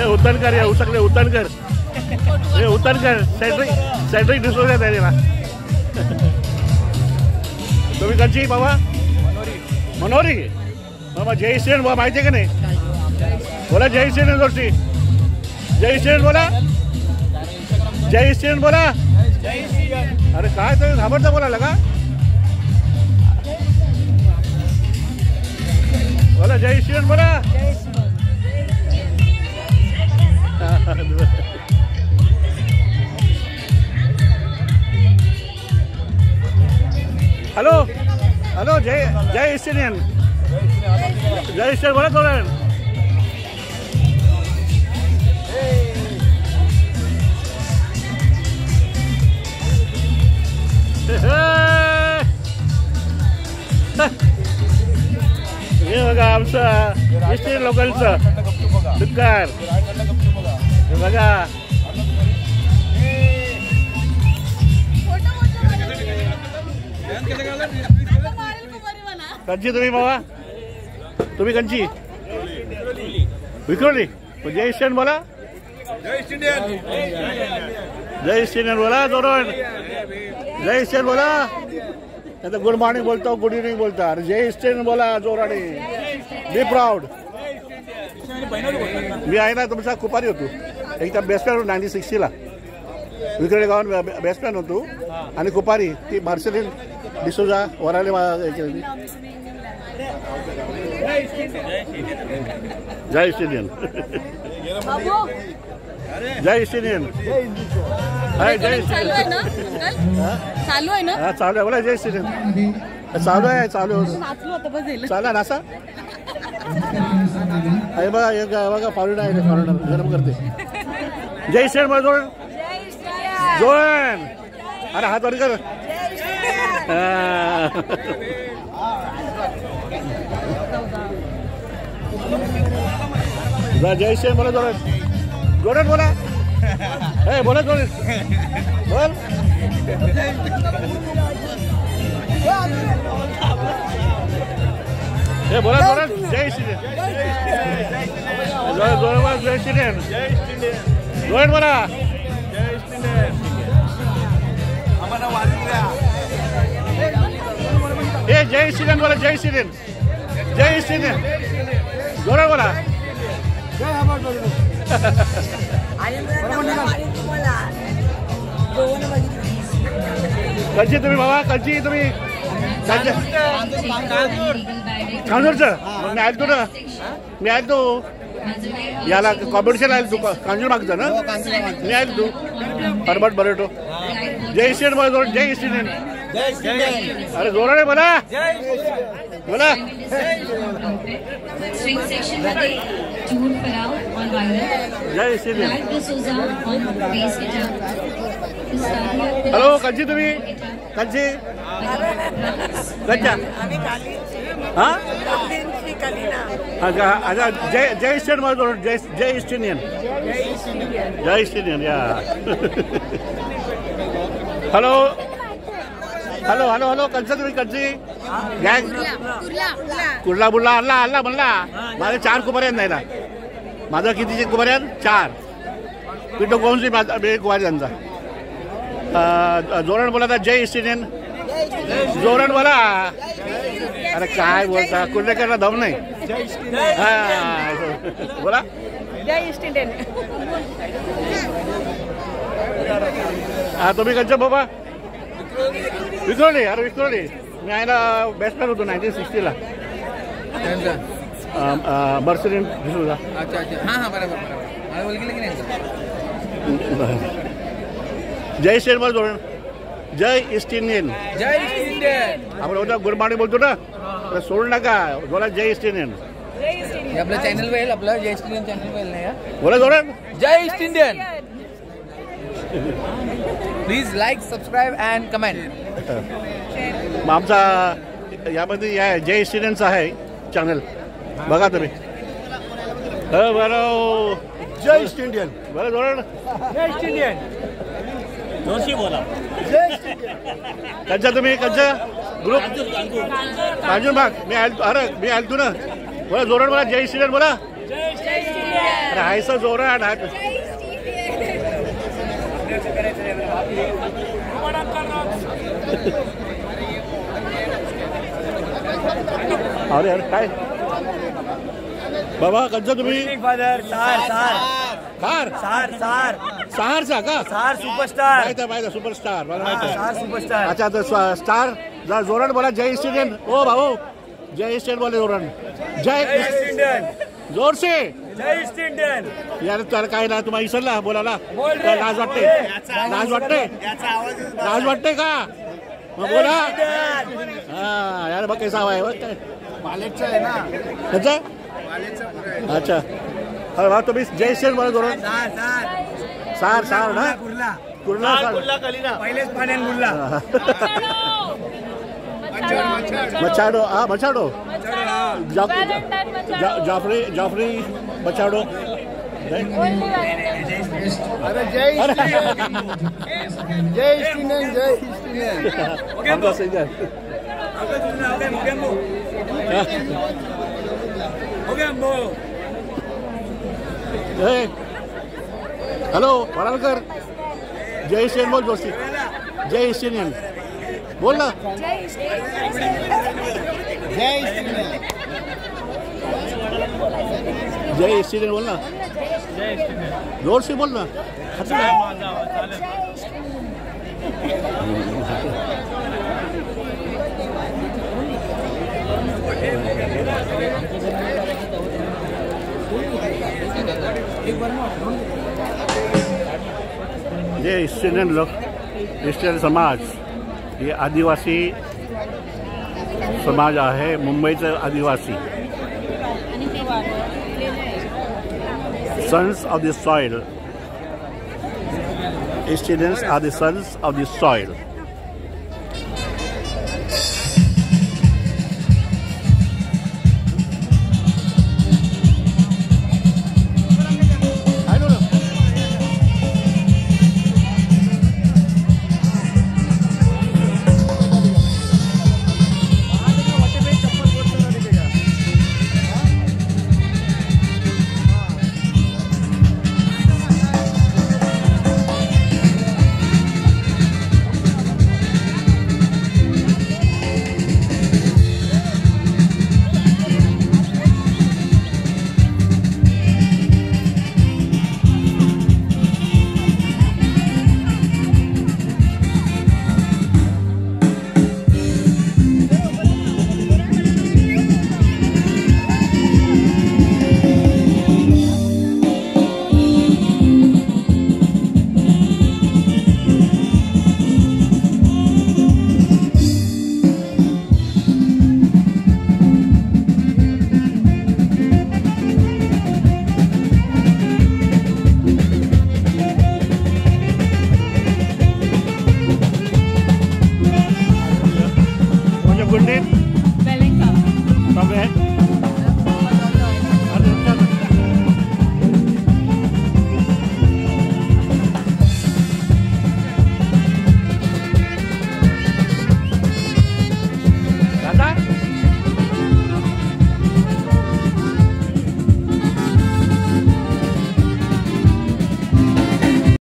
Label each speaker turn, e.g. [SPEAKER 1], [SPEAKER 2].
[SPEAKER 1] हे उतनकर हे उचकले उतनकर हे उतनकर सेंट्रिक सेंट्रिक डिसोजा त्याला तुम्ही कशी बाबा? मनोरी बाबा जय श्रीराम बाबा माहिती आहे का नाही? बोला जय श्रीराम जोशी. जय श्रीराम बोला. जय श्रीराम बोला. अरे काय तुम्ही घाबरता बोलायला का? बोला जय श्रीराम बोला. हॅलो हॅलो जय जय इस्टिनियन जय इस्टियन बोला थोडं हे बघा आमचं इस्टियन लोकांचं दुकान हे बघा. कंची तुम्ही बाबा? तुम्ही कंची? विक्रोली. जय इंडियन बोला. जय इंडियन बोला दोन जय इंडियन बोला. आता गुड मॉर्निंग बोलतो गुड इव्हनिंग बोलता. अरे जय इंडियन बोला जोराने बी प्राऊड मी आहे ना तुमचा कुपारी होतो. एकदा बेस्ट फ्रेंड नाईन्टी सिक्स्टीला विक्रोली गावात बेस्ट फ्रेंड होतो. आणि कुपारी ती मार्शलिन डिसोजा वराले जय इस्टिनियन जय इस्टिनियन हाय जय
[SPEAKER 2] चालू आहे ना?
[SPEAKER 1] हा?
[SPEAKER 2] चालू आहे ना?
[SPEAKER 1] चालू बोला जय चालू आहे चालू. आहे.
[SPEAKER 2] बस
[SPEAKER 1] चाला नासा अरे बघा एक बघा पावडर आहे पावडर गरम करते. जय श्री जोड जोड अरे हात वर कर हा. जय श्री बोला जोडत जोडत बोला हे बोला जोडत बोल हे बोला जोरात जय श्री जोरात जोरात बोला, जय श्री जोरात बोला. हे जय श्रीराम बोला जय श्रीराम जय श्रीराम जोरात बोला. कशी तुम्ही बाबा कशी तुम्ही कांजूरचं? मग मी ऐकतो ना. मी ऐकतो. याला कॉम्पिटिशन आहे तू कांजूर मागतं ना? मी ऐकतो हरबट बरेटो जय श्री बोला जोर जय श्री अरे जोराने बोला. बोला.
[SPEAKER 3] मध्ये
[SPEAKER 1] जय
[SPEAKER 3] Pistaria
[SPEAKER 1] हॅलो कंची तुम्ही? कंची कंचा हा? जय जय स्टेन मला जोड जय जय इंडियन जय इस्टिनियन या हॅलो हॅलो हॅलो हॅलो कंचा तुम्ही कंची गॅग कुर्ला बुडला आणला आणला म्हणला माझे चार कुमार नाही ना माझं कितीचे कुमार आहेत चार पिठो कोणची माझा एक कुमार त्यांचा जोरण बोला तर जय इस्टिनियन जोरण बोला अरे काय बोलता? कुर्लेकरला दम नाही? हा. बोला. हा तुम्ही कंचा बाबा? विक्रोली अरे विक्रोली मी आहे ना बेस्ट फ्रेंड होतो नाईन्टीन सिक्स्टीला बर्सरीन डिसूजा
[SPEAKER 4] अच्छा अच्छा. हां हां बरोबर बरोबर. मला ओळखलं की नाही?
[SPEAKER 1] जय श्रीमान जोरण जय ईस्ट इंडियन।
[SPEAKER 4] जय इंडियन।
[SPEAKER 1] आपण होता गुड मॉर्निंग बोलतो ना तर सोडू नका बोला जय ईस्ट इंडियन.
[SPEAKER 4] आपलं चॅनल वेल आपलं जय ईस्ट इंडियन चॅनल वेल नाही हा?
[SPEAKER 1] बोला जोरण
[SPEAKER 4] जय East Indian. Please like subscribe and comment
[SPEAKER 1] आमचा यामध्ये या जय ईस्ट इंडियनचा आहे चॅनल बघा तुम्ही. हो बरं.
[SPEAKER 5] जय ईस्ट इंडियन.
[SPEAKER 1] बरं जोरण
[SPEAKER 5] जोशी बोला.
[SPEAKER 1] कंचा तुम्ही कंचा ग्रुप? कांजून भाग. मी आल अरे मी आलतो ना. बोला जोरण बोला जय श्रीराम बोला. अरे जोरात हात अरे अरे काय? बाबा कंचा तुम्ही?
[SPEAKER 5] फादर सार सार
[SPEAKER 1] कार
[SPEAKER 5] सार सार
[SPEAKER 1] सहारचा का?
[SPEAKER 5] सार सुपरस्टार
[SPEAKER 1] माहिती आहे माहिती आहे सुपरस्टार मला माहिती आहे.
[SPEAKER 5] सार सुपरस्टार
[SPEAKER 1] अच्छा तर स्व- स्टार जरा जोरात बोला जय स्टेडियम ओ भाऊ. जय स्टेडियम बोले जोरात
[SPEAKER 5] जय ईस्ट इंडियन.
[SPEAKER 1] जोर से
[SPEAKER 5] जय ईस्ट इंडियन.
[SPEAKER 1] यार त्याला काय ना तुम्हाला इसरला बोलायला.
[SPEAKER 5] बोल रे.
[SPEAKER 1] लाज वाटते. लाज वाटते. लाज वाटते का? मग बोला. हा यार बघ कैसा हवा आहे बघ. काय
[SPEAKER 4] पालेटचं आहे ना.
[SPEAKER 1] अच्छा. अरे भाऊ तुम्ही जय स्टेडियम बोला जोरात
[SPEAKER 5] सार सार
[SPEAKER 1] सार सार ना
[SPEAKER 5] गुल्ला
[SPEAKER 1] कुर्ला सार।
[SPEAKER 5] पहिलेच पाण्यान गुल्ला।
[SPEAKER 1] मचाडो हा मचाडो जा- जा- जाफरी जाफरी मचाडो
[SPEAKER 4] अरे जय जय ईस्ट इंडियन जय ईस्ट इंडियन
[SPEAKER 1] आमचा सिंगर ए, हॅलो परालकर जय स्टेन बोल जोशी जय स्टेनियन बोल ना
[SPEAKER 4] जय
[SPEAKER 1] जय स्टेनियन बोल ना जोर से बोल ना जे इस्टेनियन लोक इस्टेनियन समाज हे आदिवासी समाज आहे मुंबईचं आदिवासी. Sons of the soil East Indians are the sons of the soil